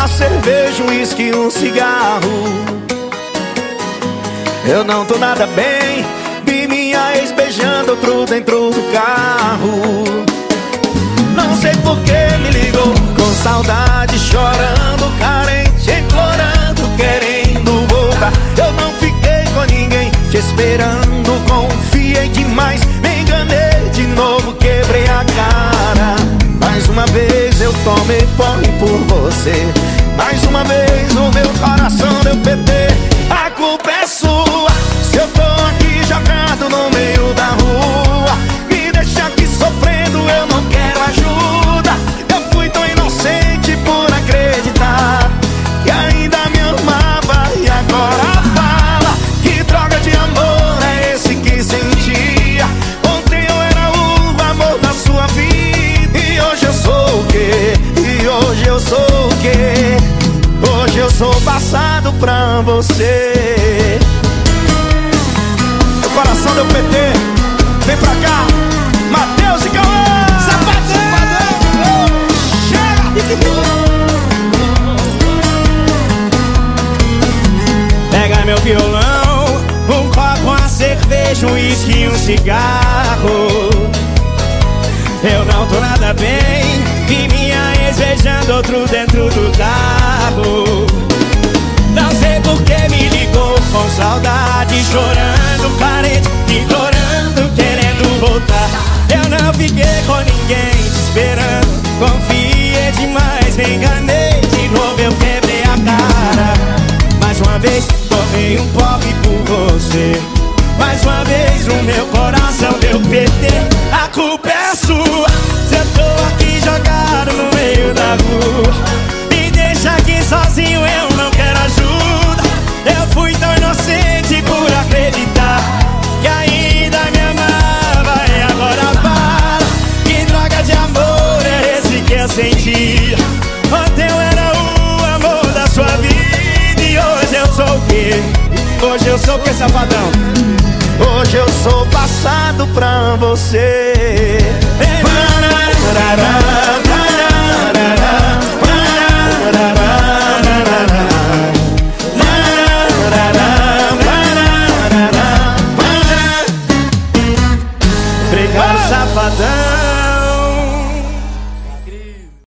uma cerveja, um uísque, um cigarro. Eu não tô nada bem Vi minha ex beijando outro dentro do carro. Não sei por que me ligou Com saudade, eu tomei porre por você. Mais uma vez o meu coração deu PT passado pra você. Meu coração deu PT Vem pra cá Matheus e Cauã. Safadão. Chega. Pega meu violão, um copo, uma cerveja, um uísque e um cigarro. Eu não tô nada bem, vi minha ex beijando outro dentro do carro Não sei por que me ligou com saudade, chorando, carente, implorando, querendo voltar. Eu não fiquei com ninguém te esperando, confiei demais, me enganei, de novo eu quebrei a cara. Mais uma vez tomei um pop por você. Mais uma vez o meu coração deu PT A culpa é sua. Se eu tô aqui jogado eu sou o que, safadão? Hoje eu sou passado pra você. Obrigado, safadão.